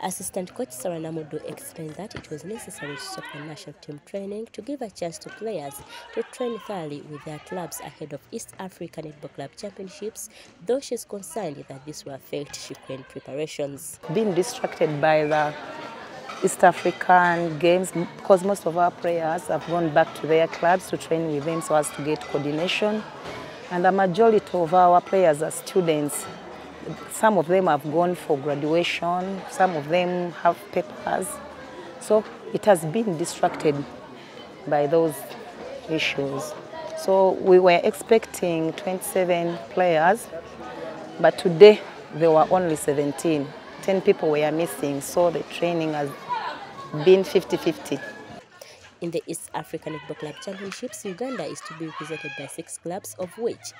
Assistant coach Sarah Namudu explained that it was necessary to stop the national team training to give a chance to players to train thoroughly with their clubs ahead of East African Netball Club Championships, though she's concerned that this will affect She Cranes preparations. Being distracted by the East African games because most of our players have gone back to their clubs to train with them so as to get coordination. And the majority of our players are students some of them have gone for graduation, some of them have papers. So it has been distracted by those issues. So we were expecting 27 players, but today there were only 17. 10 people were missing, so the training has been 50-50. In the East African Netball Club Championships, Uganda is to be represented by six clubs, of which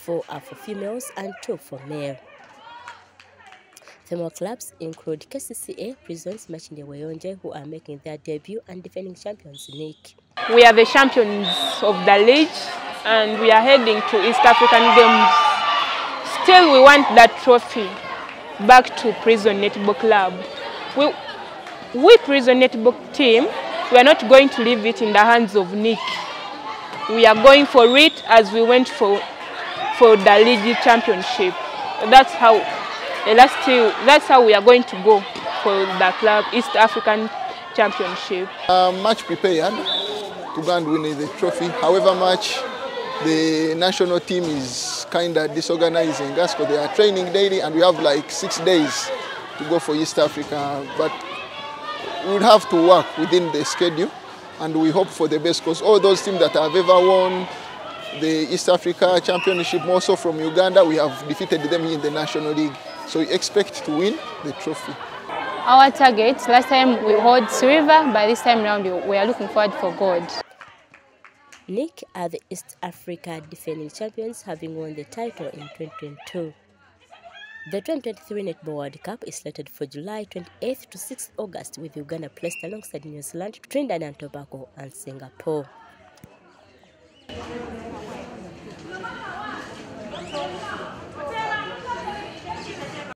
four are for females and two for male. Female clubs include KCCA, Prisons, Makindye Weyonje, who are making their debut, and defending champions NIC. We are the champions of the league and we are heading to East African Games. Still, we want that trophy back to Prison Netball Club. We, we Prison Netball team, we are not going to leave it in the hands of NIC. We are going for it as we went for for the league championship. That's how last year, that's how we are going to go for the club East African Championship. Uh, much prepared to go and win the trophy. However much the national team is kind of disorganizing us because they are training daily and we have like six days to go for East Africa. But we would have to work within the schedule and we hope for the best because all those teams that have ever won the East Africa Championship, also from Uganda, we have defeated them in the National League. So we expect to win the trophy. Our target, last time we hold silver, by this time around we are looking forward for gold. NIC are the East Africa defending champions, having won the title in 2022. The 2023 Netball World Cup is slated for July 28th to 6th August, with Uganda placed alongside New Zealand, Trinidad and Tobago, and Singapore. Thank you.